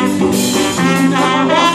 Thank you.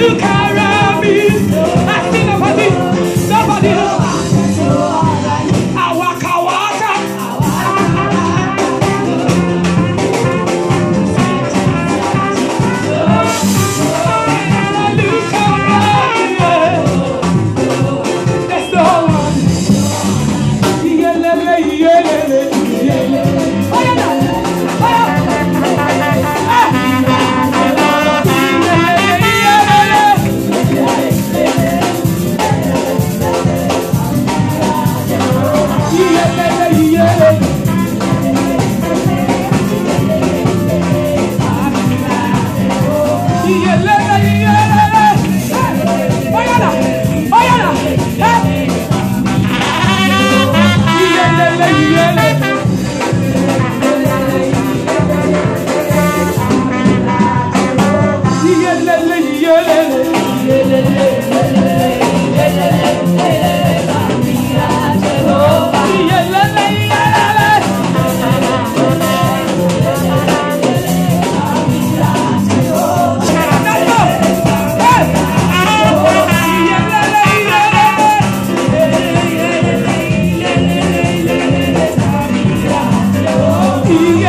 You come.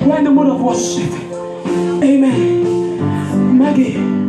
We're in the mood of worship. Amen. Maggie.